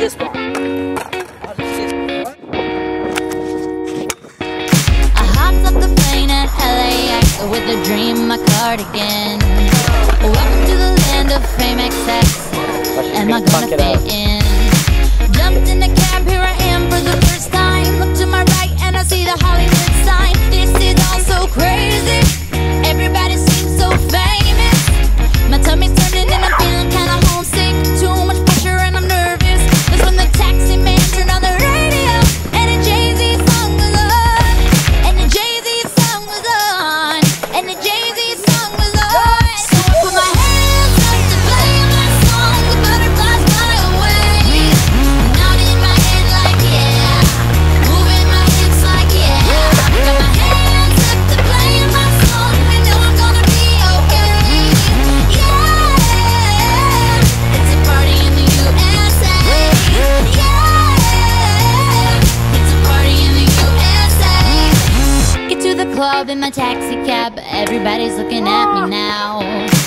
I hopped off the plane at LAX with a dream, my cardigan. Welcome to the land of fame excess. Am I gonna fit in? club in my taxi cab, everybody's looking at me now.